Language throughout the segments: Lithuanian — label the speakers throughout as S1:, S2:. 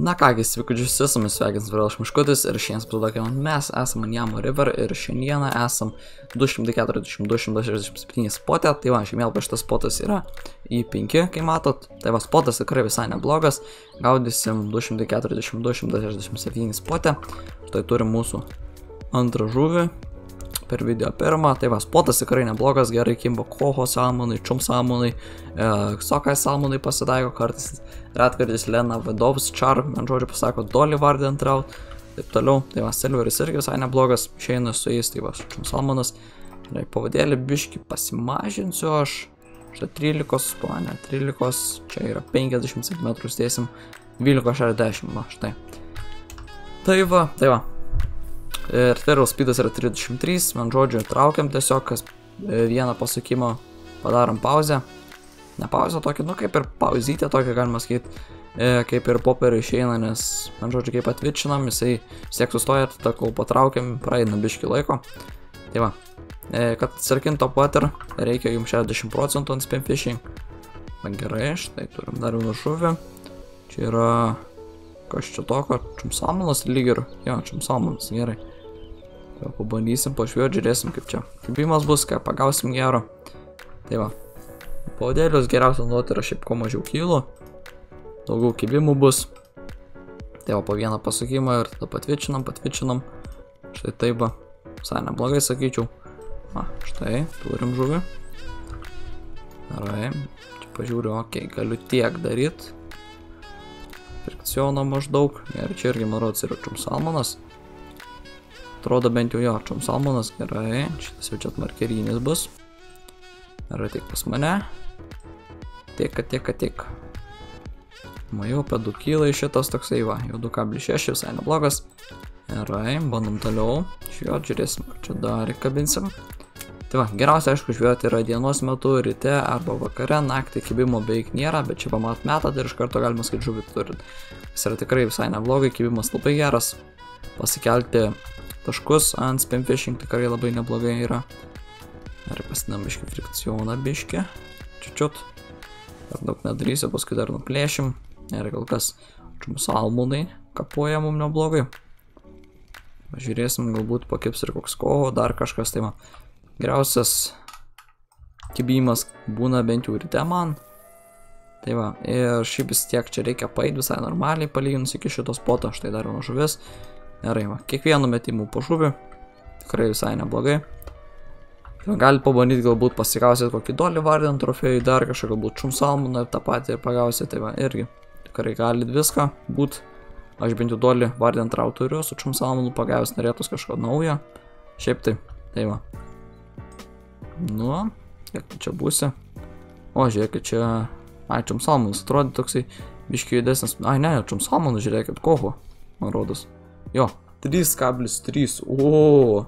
S1: Na kągi, sveiki, visi su mumis sveikins vėl Šmiškutis ir šiandien epizodą mes esame Njamo River ir šiandieną esam 240-267 spotė, tai va, žemėlapė šitas spotas yra į 5, kai matot, tai va, spotas tikrai visai neblogas, gaudysim 240-267 spotė, štai turim mūsų antrą žuvį, per video pirmą, tai va, spotas tikrai neblogas, gerai kimbo koho salmonai, čum salmonai, e, sokai salmonai pasitaiko kartais, retkartis Lena vadovas, Char, man žodžiu pasako, Dolly vardą antraut, taip toliau, tai va, Silveris irgi visai neblogas, išeina su jais, tai va, čum salmonas, tai pavadėlį biški pasimažinsiu aš, štai 13, planė, 13, čia yra 50 cm dėsim, 12,60, va, štai. Tai va, tai va, Ir Feral speedas yra 33, man žodžiu, traukiam tiesiog, kas vieną pasukimą padarom pauzę. Ne pauzę tokį, nu kaip ir pauzytę tokią galima sakyti, kaip ir popierių išeina, nes man žodžiu, kaip atvičinam, jisai siek sustoja, tada kol patraukiam, praeina biški laiko. Tai va, kad atsarkint top water, reikia jums 60 procentų ant spam fishing. Man gerai, štai turim dar vieną žuvį. Čia yra, kas čia tokio, čumsalmonas lyg ir, jo, čumsalmonas, gerai. Jau pabandysim pašviuot, žiūrėsim kaip čia. Kibimas bus, ką pagausim gero. Tai va. Pavadėlius geriausia naudoti yra šiaip kuo mažiau kylų. Daugiau kibimų bus. Tai va po vieną pasukimą ir tada patvičinam, patvičinam. Štai taip va. Visai neblogai sakyčiau. Va, štai, turim žuvį. Gerai. Čia pažiūriu, okei, okay, galiu tiek daryt. Frikciono maždaug. Ir čia irgi, man rodos, yra čum salmonas. Atrodo bent jau jo, čum salmonas, gerai, šitas jau čia markerinis bus. Yra tik pas mane. Tiek, tiek, tiek. Majau, apie 2 kilai šitas toksai va, jau 2,6 visai neblogas. Gerai, bandom toliau. Šiuo žiūrėsim, ką čia dar įkabinsim. Tai va, geriausia aišku žvėjoti yra dienos metu, ryte arba vakare, naktį kibimo beveik nėra, bet čia pamat metą ir iš karto galima skaičiu žuvį turit. Jis yra tikrai visai neblogai, kibimas labai geras. Pasikelti taškus ant spam fishing tikrai labai neblogai yra. Ar pasidam biški frikcioną biški. Čiučiut. Per daug nedarysiu, paskui dar nuplėšim. Ir gal kas čumus almūnai kapuoja mum neblogai. Pažiūrėsim, galbūt pakips ir koks kovo, dar kažkas. Tai man geriausias kibimas būna bent jau ryte man. Tai va, ir šiaip vis tiek čia reikia paėti visai normaliai palyginus iki šitos poto, štai dar viena žuvis. Gerai, va, kiekvienu metimu po žuvį. Tikrai visai neblogai. Galite pabandyti galbūt pasigausit kokį dolį vardant trofėjų, dar kažką galbūt šum salmoną tą patį pagausit, tai va, irgi. Tikrai galit viską būt. Aš bent jau dolį vardant rau turiu, su šum salmonu pagavęs norėtus kažko naujo. Šiaip tai, tai va. Nu, kiek tu čia būsi? O, žiūrėkit, čia... Ai, čum salmonas, atrodo toksai biškiai judesnis. Ai, ne, čum salmonas, žiūrėkit, koho, man rodos. Jo, 3,3. O,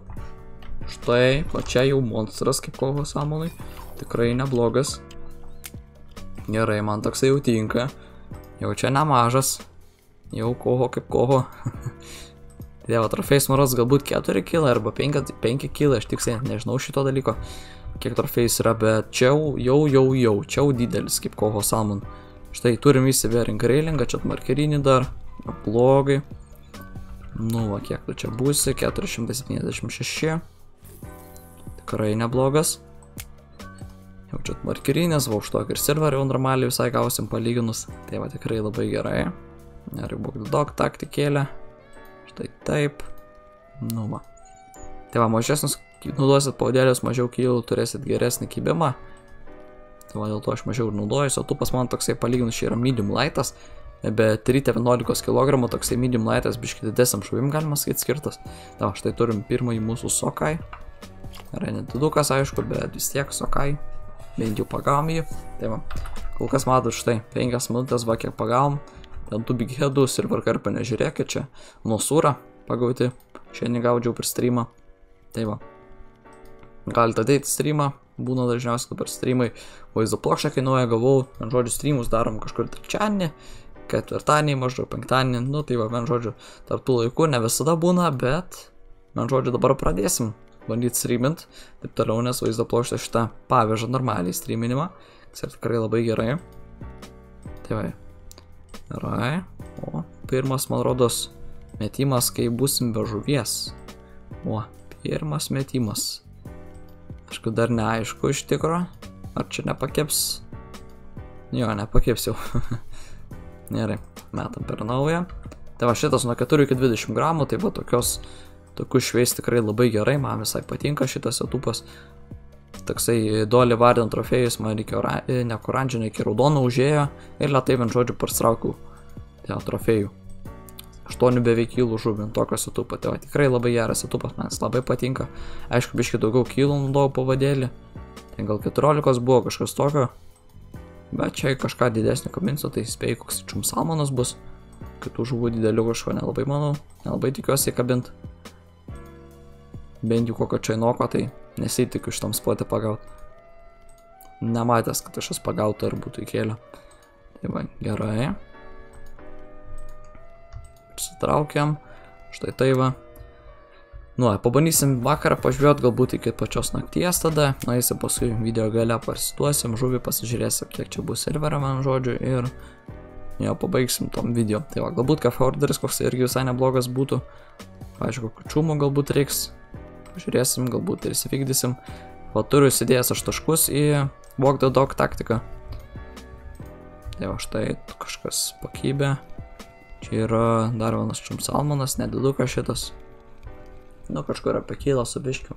S1: štai, o čia jau monstras kaip kovo samonai. Tikrai neblogas. Gerai, man toksai jau tinka. Jau čia nemažas. Jau koho kaip koho. Dievo trofėjus maros galbūt 4 kg arba 5, 5 kg, aš tiksliai nežinau šito dalyko, kiek trofėjus yra, bet čia jau, jau, jau, jau, čia jau didelis kaip koho salmon. Štai turim įsivering railingą, čia markerinį dar, blogai. Nu, va, kiek tu čia būsi, 476. Tikrai neblogas. Jau čia markerinės, va, už tokį ir serverį normaliai visai gausim palyginus. Tai va, tikrai labai gerai. Neribok dog taktikėlę. Štai taip. Nu, va. Tai va, mažesnis, naudosit paudėlės, mažiau kylų, turėsit geresnį kybimą. Tai va, dėl to aš mažiau ir naudojuosi, o tu pas man toksai palyginus čia yra medium lightas bet ryte 11 kg toksai medium lightas biški didesniam šuvim galima sakyti skirtas. Ta, štai turim pirmąjį mūsų sokai. Yra nedidukas aišku, bet vis tiek sokai. Bent jau pagavom jį. Tai va, kol kas matot štai, 5 minutės va kiek pagavom. Ten tų big headų silver karpę nežiūrėkit čia. Nusūrą pagauti. Šiandien gaudžiau per streamą. Tai va. Galite ateiti streamą. Būna dažniausiai dabar streamai. Vaizdo plokščią kainuoja, gavau. Žodžiu, streamus darom kažkur trečiadienį ketvirtadienį, maždaug penktadienį, nu tai va, man žodžiu, tarp tų laikų ne visada būna, bet, man žodžiu, dabar pradėsim bandyti streamint, taip toliau, nes vaizdo plokštė šitą paveža normaliai streaminimą, kas yra tikrai labai gerai. Tai va, gerai, o, pirmas, man rodos, metimas, kai busim be žuvies. O, pirmas metimas. Aišku, dar neaišku iš tikro, ar čia nepakeps. Jo, nepakeps jau. Gerai, metam per naują. Tai va šitas nuo 4 iki 20 gramų, tai va tokios, tokių šveis tikrai labai gerai, man visai patinka šitas setupas. Toksai dolį vardant trofėjus, man reikia ora, ne oranžinio, iki raudono užėjo ir lietai vien žodžiu parstraukiau dėl trofėjų. 8 beveik kilų žuvį ant tokio setupo, tai va tikrai labai geras setupas, man jis labai patinka. Aišku, biškai daugiau kilų naudojau pavadėlį, ten gal 14 buvo kažkas tokio, bet čia kažką didesnį kabinsiu, tai spėjau, koks čum salmonas bus. Kitų žuvų didelių kažko nelabai manau, nelabai tikiuosi kabint. Bent jau kokio čainoko, tai nesitikiu šitam spotę pagaut. Nematęs, kad aš jas pagautų ar būtų įkėlę. Tai va, gerai. Prisitraukiam. Štai tai va. Nu, pabandysim vakarą pažvėjot galbūt iki pačios nakties tada. Nueisim paskui video gale pasituosim, žuvį pasižiūrėsim, kiek čia bus serverio man žodžiu ir jo pabaigsim tom video. Tai va, galbūt kafe orderis koks irgi visai neblogas būtų. Kokių čumų galbūt reiks. Pažiūrėsim, galbūt ir įsivykdysim. O turiu įsidėjęs aš taškus į Walk the Dog taktiką. Tai va, štai kažkas pakybė. Čia yra dar vienas čum salmonas, nedidukas šitas. Nu, kažkur apie kilą su biškiu.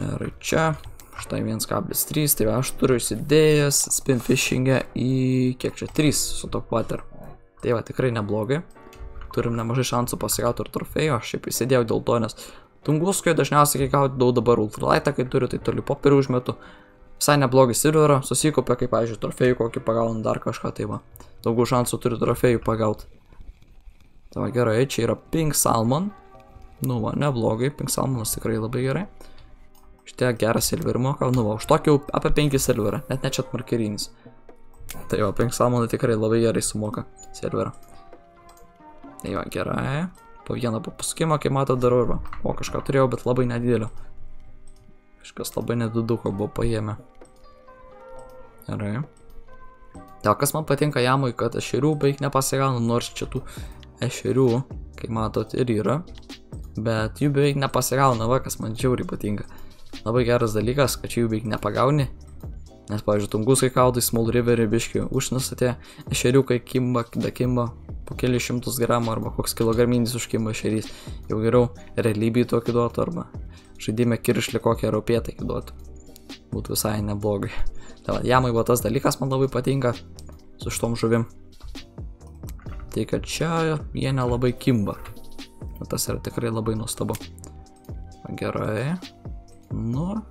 S1: Ir čia, štai 1,3, tai aš turiu įsidėjęs spin fishingę į kiek čia 3 su top water. Tai va, tikrai neblogai. Turim nemažai šansų pasigauti ir trofėjų, aš šiaip įsidėjau dėl to, nes tunguskoje dažniausiai kai gauti daug dabar ultralaitą, kai turiu, tai toli popierių užmetu. Visai neblogai silverą, susikopia, kaip, pavyzdžiui, trofėjų kokį pagaunu dar kažką, tai va. Daugiau šansų turiu trofėjų pagauti. Tai va, gerai, čia yra Pink Salmon. Nu va, neblogai, Pink Salmonas tikrai labai gerai. Šitie gerą silverį moka, nu va, už tokį jau apie 5 silverą, net ne čia markerinis. Tai va, Pink Salmonai tikrai labai gerai sumoka silverą. Tai va, gerai. Po vieną papasukimą, kaip mato, darau ir va. O, kažką turėjau, bet labai nedidelio. Kažkas labai nediduko buvo paėmę. Gerai. Tai kas man patinka jamui, kad ešerių beveik nepasigaunu, nors čia tų ešerių, kaip matot, ir yra. Bet jų beveik nepasigauna, va, kas man žiauriai patinka. Labai geras dalykas, kad jų beveik nepagauni. Nes, pavyzdžiui, tungus kai kaudai, small riverį biškių užnustatė, ešeriukai kimba, dakimba, po keli šimtus gramų arba koks kilograminis užkimba ešerys. Jau geriau realybėj tokį duotų arba žaidime kiršlį kokią raupėtą duotų. Būtų visai neblogai. Tai va, jamai va tas dalykas man labai patinka su šitom žuvim. Tai kad čia jie nelabai kimba. O tas yra tikrai labai nuostabu. Gerai. Nu.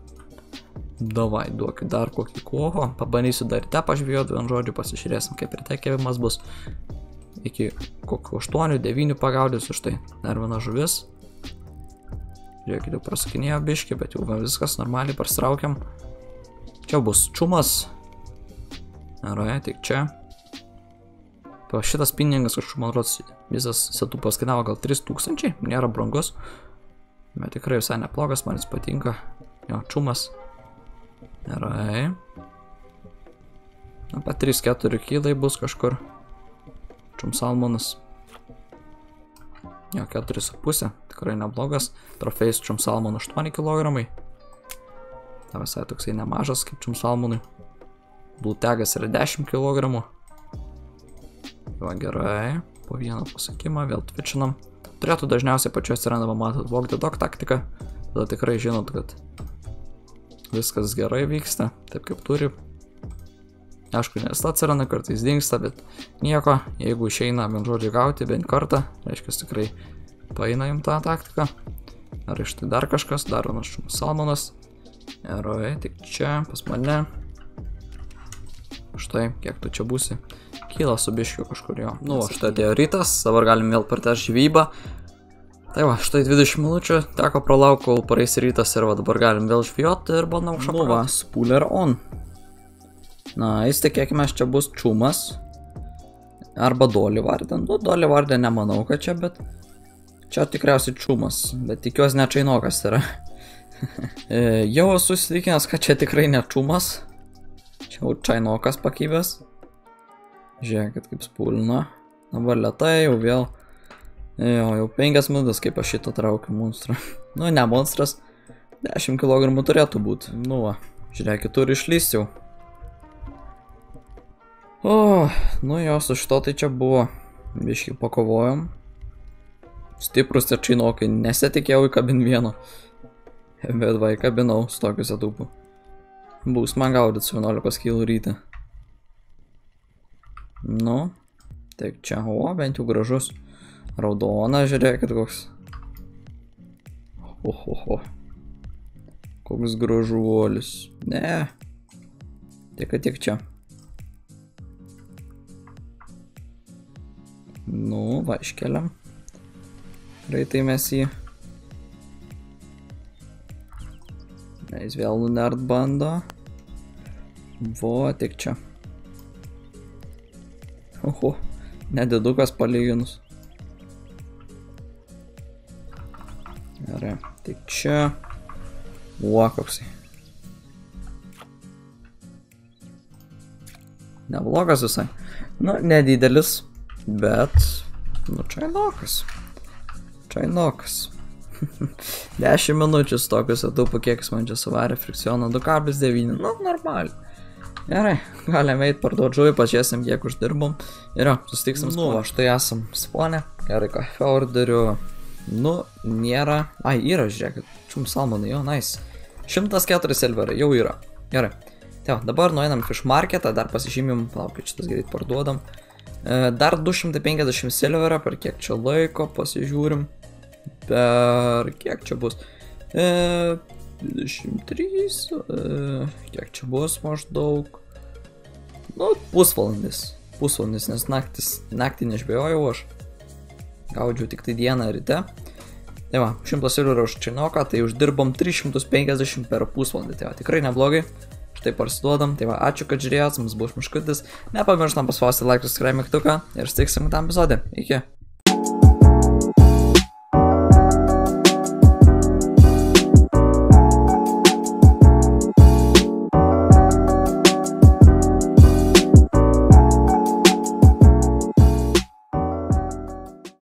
S1: Davai, duokit dar kokį koho. Pabandysiu dar te pažvėjoti, vien žodžiu, pasižiūrėsim, kaip ir tekevimas bus. Iki kokio 8-9 pagaudysiu štai. Dar viena žuvis. Žiūrėkit, jau prasukinėjo biški, bet jau viskas normaliai parstraukiam. Čia bus čumas. Gerai, tik čia. Pa šitas pinigas kažkur, man rodos, visas setupas kainavo gal 3000, nėra brangus. Bet tikrai visai neplogas, man jis patinka. Jo, čumas. Gerai. Apie 3-4 kilai bus kažkur. Čum salmonas. Jo, 4,5, tikrai neblogas. Trofėjus čum salmonų 8 kg. Tai visai toksai nemažas kaip čum salmonui. Blūtegas yra 10 kg. Va gerai, po vieną pasakymą vėl twitchinam. Turėtų dažniausiai pačiu atsiranda, matot, walk the dog taktika. Tada tikrai žinot, kad viskas gerai vyksta, taip kaip turi. Aišku, nes atsiranda, kartais dingsta, bet nieko, jeigu išeina bent žodžiu gauti bent kartą, reiškia tikrai paeina jums tą taktiką. Ar iš tai dar kažkas, dar vienas salmonas. Gerai, tik čia, pas mane. Štai, kiek tu čia būsi. Kyla su biškiu kažkur jo. Nu, o štai atėjo rytas, dabar galim vėl pratęs žvybą. Tai va, štai 20 minučių, teko pralauk, kol pareis rytas ir va dabar galim vėl žvijoti ir bandom šaką. Nu va, spooler on. Na, jis tikėkime, čia bus čumas. Arba dolį vardę. Nu, dolį vardę nemanau, kad čia, bet... Čia tikriausiai čumas, bet tikiuosi ne čainokas yra. E, jau esu įsitikinęs, kad čia tikrai ne čumas. Čia jau čainokas pakybęs. Žiūrėkit, kaip spūlina. Dabar lietai jau vėl. Jo, jau 5 minutės kaip aš šitą traukiu monstrą. nu, ne monstras. 10 kg turėtų būti. Nu, va. Žiūrėkit, turi išlysti jau. O, nu jo, su šito tai čia buvo. Biškai pakovojom. Stiprus tie čainokai, nesitikėjau įkabin vieno. Bet va, įkabinau su tokiu setupu. Bus man gaudyti su 11 kg ryte. Nu, taip čia, o, bent jau gražus. Raudona, žiūrėkit koks. Ohoho. Koks gražuolis. Ne. Tik, tik čia. Nu, va, iškeliam. Greitai mes jį. Ne, jis vėl nunert bando. Vo, tik čia. Oho, nedidukas palyginus. Gerai, tik čia. Uo, koksai. Neblogas visai. Nu, nedidelis, bet, nu, čainokas. Čainokas. 10 minučių su tokius etupų, kiek jis man čia suvarė frikcioną 2,9. Nu, normaliai. Gerai, galim eiti parduoti žuvį, pažiūrėsim, kiek uždirbom. Ir jo, susitiksim nu, va, štai esam sponė. Gerai, kafę orderiu. Nu, nėra. Ai, yra, žiūrėkit. Čum salmonai, jo, nice. 104 silverai, jau yra. Gerai. Tai va, dabar nueinam fish marketą, dar pasižymim, palaukit, šitas greit parduodam. E, dar 250 silverio, per kiek čia laiko, pasižiūrim. Per kiek čia bus? E, 23, e, kiek čia bus maždaug? Nu, pusvalandis. Pusvalandis, nes naktis, naktį nežbėjojau aš. Gaudžiau tik tai dieną ryte. Tai va, 100 silverio už činoką, tai uždirbom 350 per pusvalandį. Tai va, tikrai neblogai. Štai parsiduodam. Tai va, ačiū, kad žiūrėjot, mums buvo šmiškutis. Nepamirštam paspausti laikus, subscribe mygtuką ir stiksim tam epizodė. Iki.